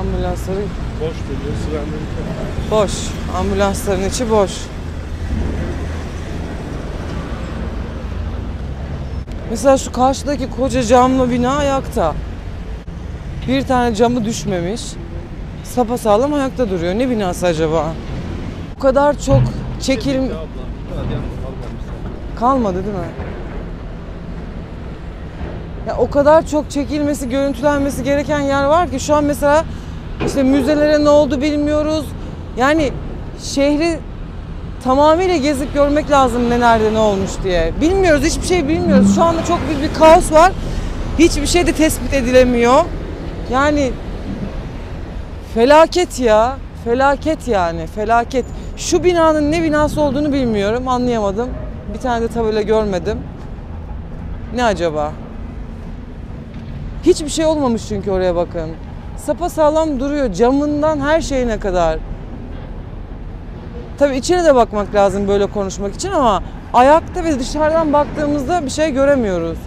ambulansları Boş duruyor sirenleri boş. Ambulansların içi boş. Mesela şu karşıdaki koca camlı bina ayakta. Bir tane camı düşmemiş. Sapasağlam ayakta duruyor. Ne binası acaba? Bu kadar çok çekil kalmadı değil mi? Ya o kadar çok çekilmesi, görüntülenmesi gereken yer var ki şu an mesela işte müzelere ne oldu bilmiyoruz. Yani şehri tamamıyla gezip görmek lazım ne nerede ne olmuş diye. Bilmiyoruz, hiçbir şey bilmiyoruz. Şu anda çok büyük bir kaos var. Hiçbir şey de tespit edilemiyor. Yani felaket ya. Felaket yani, felaket. Şu binanın ne binası olduğunu bilmiyorum, anlayamadım. Bir tane de tabela görmedim. Ne acaba? Hiçbir şey olmamış çünkü oraya bakın. Sapa sağlam duruyor camından her şeyine kadar. Tabii içine de bakmak lazım böyle konuşmak için ama ayakta ve dışarıdan baktığımızda bir şey göremiyoruz.